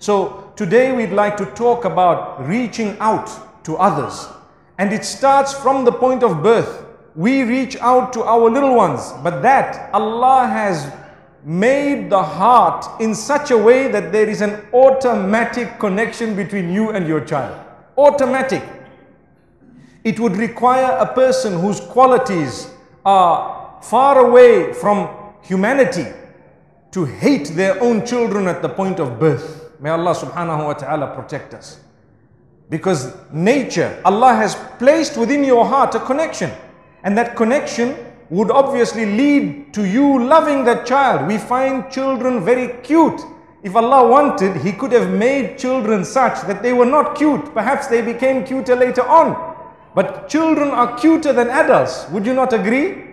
So today we'd like to talk about reaching out to others. And it starts from the point of birth. We reach out to our little ones, but that Allah has made the heart in such a way that there is an automatic connection between you and your child. Automatic. It would require a person whose qualities are far away from humanity to hate their own children at the point of birth. May Allah subhanahu wa ta'ala protect us. Because nature, Allah has placed within your heart a connection. And that connection would obviously lead to you loving that child. We find children very cute. If Allah wanted, He could have made children such that they were not cute. Perhaps they became cuter later on. But children are cuter than adults. Would you not agree?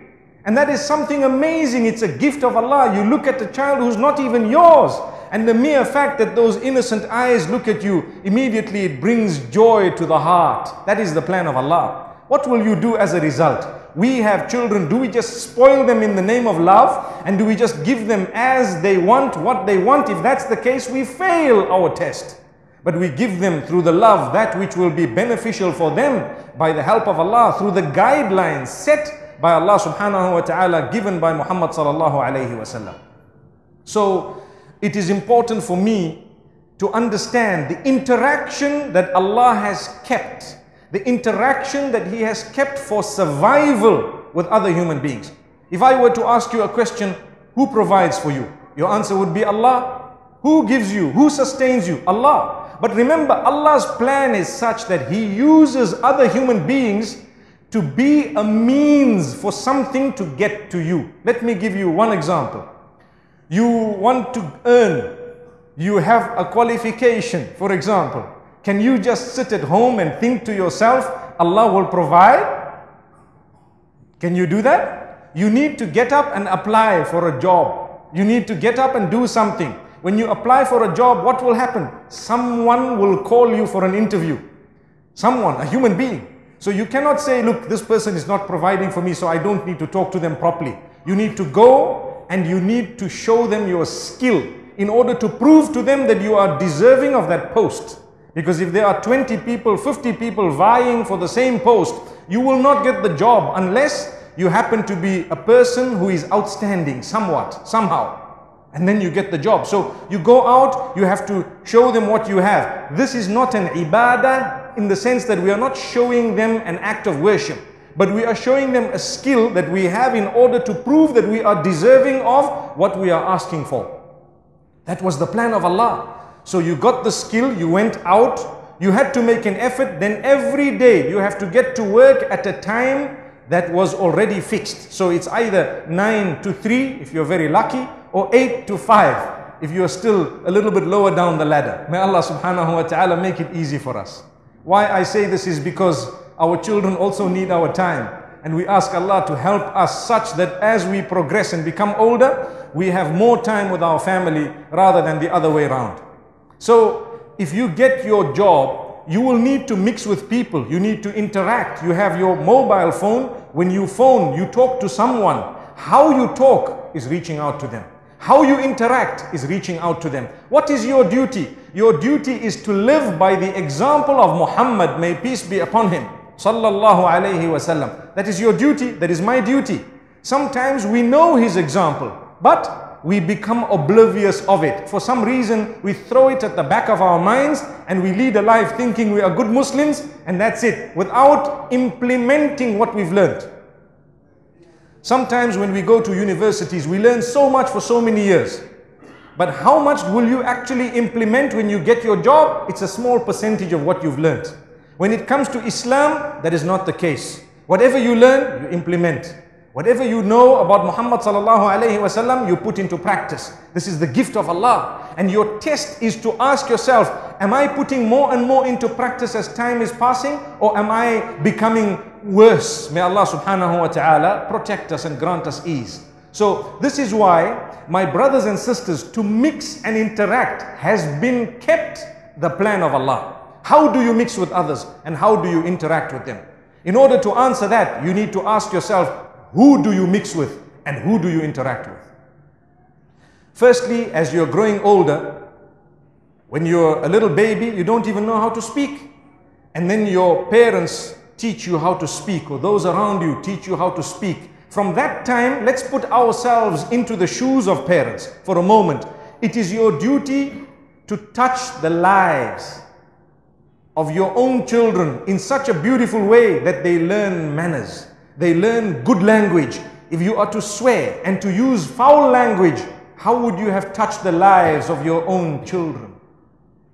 And that is something amazing. It's a gift of Allah. You look at a child who's not even yours. And the mere fact that those innocent eyes look at you, immediately it brings joy to the heart. That is the plan of Allah. What will you do as a result? We have children. Do we just spoil them in the name of love? And do we just give them as they want, what they want? If that's the case, we fail our test. But we give them through the love that which will be beneficial for them by the help of Allah, through the guidelines set by Allah subhanahu wa ta'ala, given by Muhammad sallallahu alayhi wasallam. So it is important for me to understand the interaction that Allah has kept, the interaction that He has kept for survival with other human beings. If I were to ask you a question, who provides for you? Your answer would be Allah. Who gives you? Who sustains you? Allah. But remember, Allah's plan is such that He uses other human beings to be a means for something to get to you. Let me give you one example. You want to earn, you have a qualification, for example. Can you just sit at home and think to yourself, Allah will provide? Can you do that? You need to get up and apply for a job. You need to get up and do something. When you apply for a job, what will happen? Someone will call you for an interview. Someone, a human being. So you cannot say, look, this person is not providing for me, so I don't need to talk to them properly. You need to go and you need to show them your skill in order to prove to them that you are deserving of that post. Because if there are 20 people, 50 people vying for the same post, you will not get the job unless you happen to be a person who is outstanding somewhat, somehow and then you get the job. So you go out, you have to show them what you have. This is not an ibadah in the sense that we are not showing them an act of worship, but we are showing them a skill that we have in order to prove that we are deserving of what we are asking for. That was the plan of Allah. So you got the skill, you went out, you had to make an effort, then every day you have to get to work at a time that was already fixed. So it's either 9 to 3 if you're very lucky, or 8 to 5 if you are still a little bit lower down the ladder. May Allah subhanahu wa ta'ala make it easy for us. Why I say this is because our children also need our time. And we ask Allah to help us such that as we progress and become older, we have more time with our family rather than the other way around. So if you get your job, you will need to mix with people. You need to interact. You have your mobile phone. When you phone, you talk to someone. How you talk is reaching out to them. How you interact is reaching out to them. What is your duty? Your duty is to live by the example of Muhammad, may peace be upon him. Sallallahu alayhi wasallam. That is your duty, that is my duty. Sometimes we know his example, but we become oblivious of it. For some reason, we throw it at the back of our minds and we lead a life thinking we are good Muslims and that's it, without implementing what we've learned. Sometimes when we go to universities, we learn so much for so many years. But how much will you actually implement when you get your job? It's a small percentage of what you've learned. When it comes to Islam, that is not the case. Whatever you learn, you implement. Whatever you know about Muhammad sallallahu alayhi wasallam, you put into practice. This is the gift of Allah. And your test is to ask yourself, am I putting more and more into practice as time is passing? Or am I becoming worse? May Allah subhanahu wa ta'ala protect us and grant us ease. So this is why my brothers and sisters to mix and interact has been kept the plan of Allah. How do you mix with others and how do you interact with them? In order to answer that, you need to ask yourself, who do you mix with and who do you interact with? Firstly, as you're growing older, When you're a little baby, you don't even know how to speak. And then your parents teach you how to speak, or those around you teach you how to speak. From that time, let's put ourselves into the shoes of parents for a moment. It is your duty to touch the lives of your own children in such a beautiful way that they learn manners, they learn good language. If you are to swear and to use foul language, how would you have touched the lives of your own children?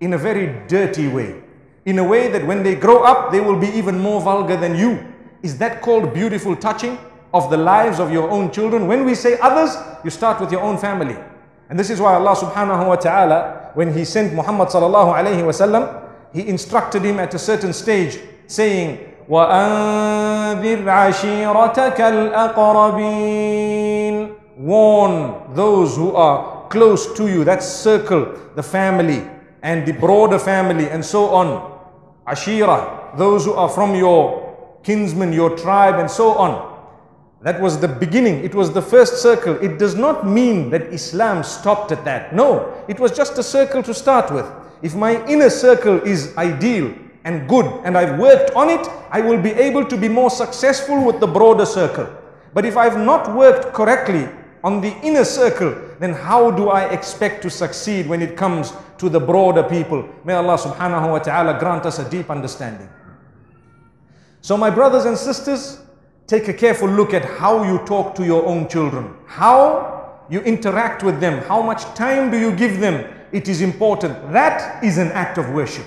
In a very dirty way. In a way that when they grow up, they will be even more vulgar than you. Is that called beautiful touching of the lives of your own children? When we say others, you start with your own family. And this is why Allah subhanahu wa ta'ala, when He sent Muhammad sallallahu alayhi wa sallam, He instructed him at a certain stage, saying, وَأَنذِرْ عَشِيرَتَكَ الْأَقْرَبِينَ Warn those who are close to you, that circle, the family and the broader family and so on. Ashira, those who are from your kinsmen, your tribe and so on. That was the beginning. It was the first circle. It does not mean that Islam stopped at that. No, it was just a circle to start with. If my inner circle is ideal and good and I've worked on it, I will be able to be more successful with the broader circle. But if I've not worked correctly on the inner circle, then how do I expect to succeed when it comes to the broader people? May Allah subhanahu wa ta'ala grant us a deep understanding. So my brothers and sisters, take a careful look at how you talk to your own children. How you interact with them. How much time do you give them? It is important. That is an act of worship.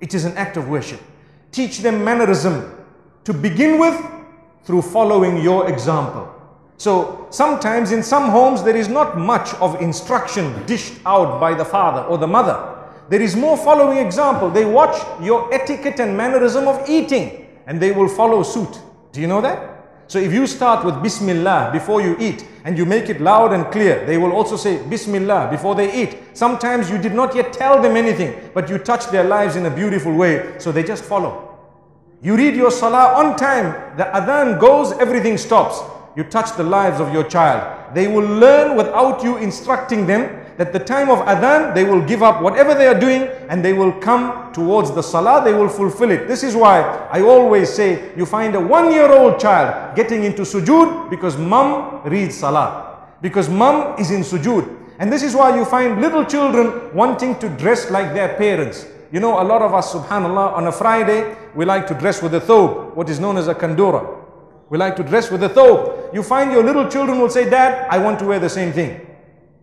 It is an act of worship. Teach them mannerism to begin with through following your example. So sometimes in some homes there is not much of instruction dished out by the father or the mother. There is more following example. They watch your etiquette and mannerism of eating and they will follow suit. Do you know that? So if you start with Bismillah before you eat and you make it loud and clear, they will also say Bismillah before they eat. Sometimes you did not yet tell them anything, but you touch their lives in a beautiful way, so they just follow. You read your salah on time, the adhan goes, everything stops. You touch the lives of your child. They will learn without you instructing them that the time of adhan, they will give up whatever they are doing and they will come towards the salah, they will fulfill it. This is why I always say, you find a one-year-old child getting into sujood because mum reads salah. Because mum is in sujood. And this is why you find little children wanting to dress like their parents. You know, a lot of us, subhanAllah, on a Friday, we like to dress with a thobe, what is known as a kandura. We like to dress with a thobe. You find your little children will say, Dad, I want to wear the same thing.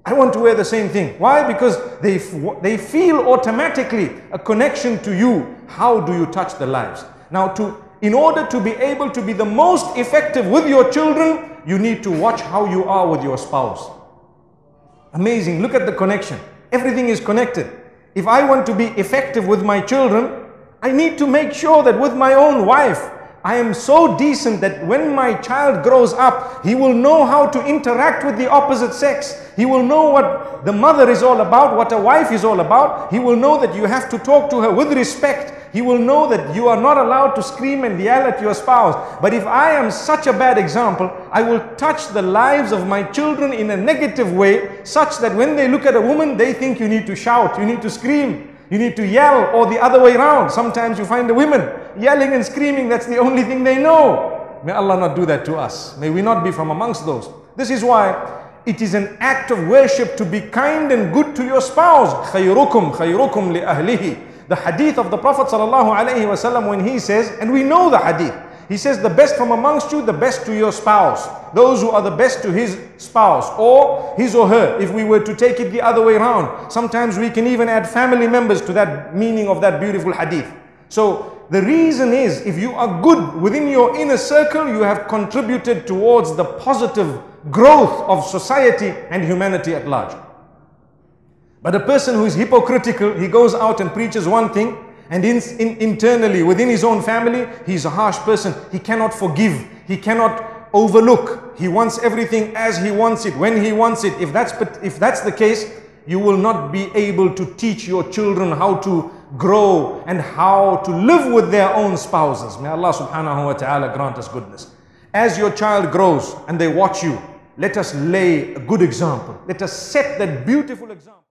I want to wear the same thing. Why? Because they, they feel automatically a connection to you. How do you touch the lives? Now, to, in order to be able to be the most effective with your children, you need to watch how you are with your spouse. Amazing. Look at the connection. Everything is connected. If I want to be effective with my children, I need to make sure that with my own wife, I am so decent that when my child grows up, he will know how to interact with the opposite sex. He will know what the mother is all about, what a wife is all about. He will know that you have to talk to her with respect. He will know that you are not allowed to scream and yell at your spouse. But if I am such a bad example, I will touch the lives of my children in a negative way, such that when they look at a woman, they think you need to shout, you need to scream. You need to yell or the other way around. Sometimes you find the women yelling and screaming. That's the only thing they know. May Allah not do that to us. May we not be from amongst those. This is why it is an act of worship to be kind and good to your spouse. خيركم خيركم لأهله. The hadith of the Prophet ﷺ when he says, and we know the hadith, he says, the best from amongst you, the best to your spouse. Those who are the best to his spouse or his or her, if we were to take it the other way around. Sometimes we can even add family members to that meaning of that beautiful hadith. So the reason is, if you are good within your inner circle, you have contributed towards the positive growth of society and humanity at large. But a person who is hypocritical, he goes out and preaches one thing, and in, in, internally, within his own family, he's a harsh person. He cannot forgive. He cannot overlook. He wants everything as he wants it, when he wants it. If that's, if that's the case, you will not be able to teach your children how to grow and how to live with their own spouses. May Allah subhanahu wa ta'ala grant us goodness. As your child grows and they watch you, let us lay a good example. Let us set that beautiful example.